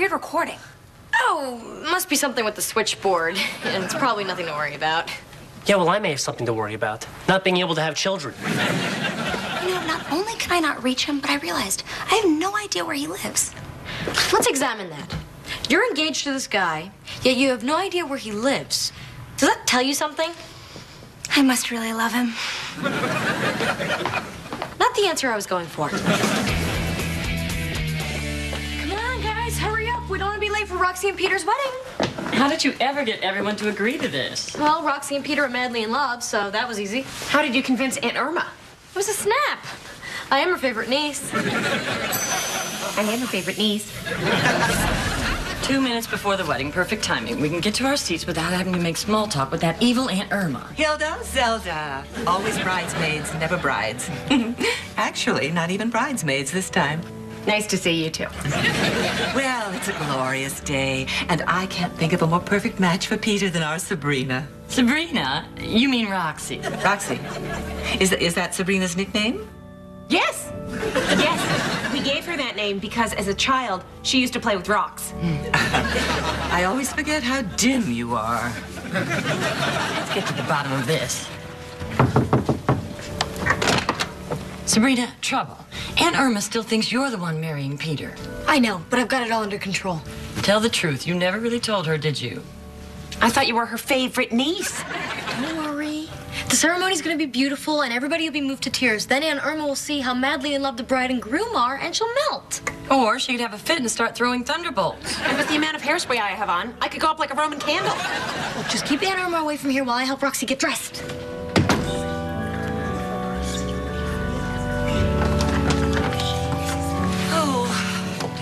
weird recording. Oh, must be something with the switchboard. And it's probably nothing to worry about. Yeah, well, I may have something to worry about. Not being able to have children. You know, not only can I not reach him, but I realized I have no idea where he lives. Let's examine that. You're engaged to this guy, yet you have no idea where he lives. Does that tell you something? I must really love him. Not the answer I was going for. Be late for Roxie and Peter's wedding. How did you ever get everyone to agree to this? Well, Roxie and Peter are madly in love, so that was easy. How did you convince Aunt Irma? It was a snap. I am her favorite niece. I am her favorite niece. Two minutes before the wedding, perfect timing. We can get to our seats without having to make small talk with that evil Aunt Irma. Hilda, Zelda. Always bridesmaids, never brides. Actually, not even bridesmaids this time. Nice to see you too. Well, it's a glorious day, and I can't think of a more perfect match for Peter than our Sabrina. Sabrina? You mean Roxie? Roxie. Is, is that Sabrina's nickname? Yes. Yes. We gave her that name because as a child, she used to play with rocks. I always forget how dim you are. Let's get to the bottom of this. Sabrina, trouble. Aunt Irma still thinks you're the one marrying Peter. I know, but I've got it all under control. Tell the truth. You never really told her, did you? I thought you were her favorite niece. Don't worry. The ceremony's gonna be beautiful and everybody will be moved to tears. Then Aunt Irma will see how madly in love the bride and groom are and she'll melt. Or she could have a fit and start throwing thunderbolts. And with the amount of hairspray I have on, I could go up like a Roman candle. Look, just keep Aunt Irma away from here while I help Roxie get dressed.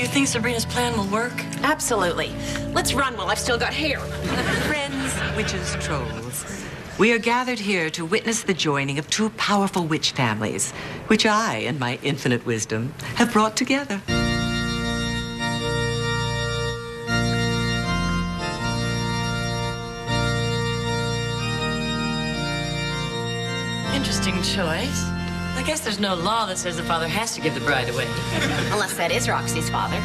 Think Sabrina's plan will work? Absolutely. Let's run while I've still got hair. Friends, witches, trolls. We are gathered here to witness the joining of two powerful witch families, which I, in my infinite wisdom, have brought together. Interesting choice. I guess there's no law that says the father has to give the bride away. Unless that is Roxie's father.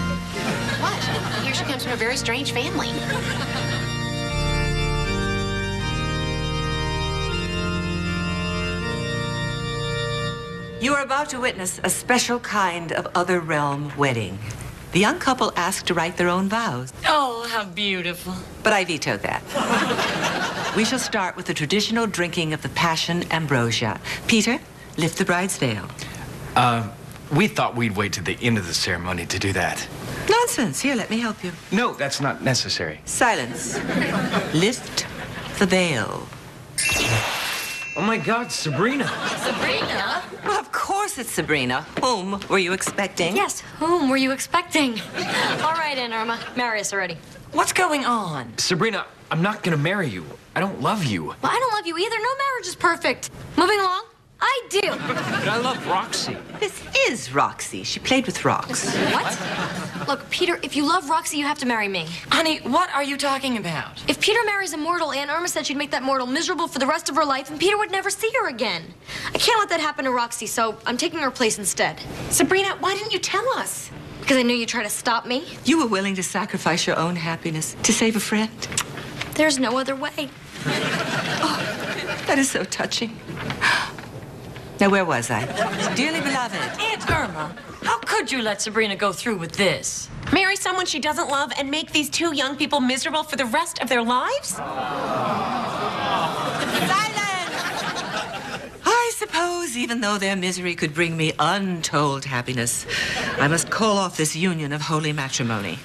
What? Here she comes from a very strange family. You are about to witness a special kind of other realm wedding. The young couple asked to write their own vows, Oh, how beautiful. but I vetoed that. we shall start with the traditional drinking of the passion ambrosia. Peter, lift the bride's veil. Uh, we thought we'd wait to the end of the ceremony to do that. Nonsense. Here, let me help you. No, that's not necessary. Silence. Lift the veil. Oh my God, Sabrina. Sabrina? Well, of course it's Sabrina. Whom were you expecting? Yes, whom were you expecting? all right, Aunt Irma, marry us already. What's going on? Sabrina, I'm not gonna marry you. I don't love you. Well, I don't love you either. No marriage is perfect. Moving along. I do. But I love Roxie. This is Roxie. She played with rocks. What? Look, Peter, if you love Roxie, you have to marry me. Honey, what are you talking about? If Peter marries a mortal, Aunt Irma said she'd make that mortal miserable for the rest of her life, and Peter would never see her again. I can't let that happen to Roxie, so I'm taking her place instead. Sabrina, why didn't you tell us? Because I knew you'd try to stop me. You were willing to sacrifice your own happiness to save a friend. There's no other way. oh, That is so touching. Now, where was I? Dearly beloved, Aunt Irma, how could you let Sabrina go through with this? Marry someone she doesn't love and make these two young people miserable for the rest of their lives? silence! I suppose even though their misery could bring me untold happiness, I must call off this union of holy matrimony.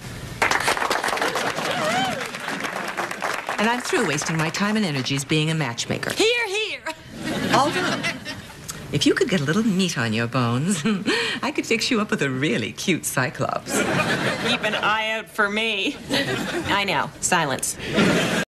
And I'm through wasting my time and energies being a matchmaker. Hear, hear. Alden, if you could get a little meat on your bones, I could fix you up with a really cute cyclops. Keep an eye out for me. I know. Silence.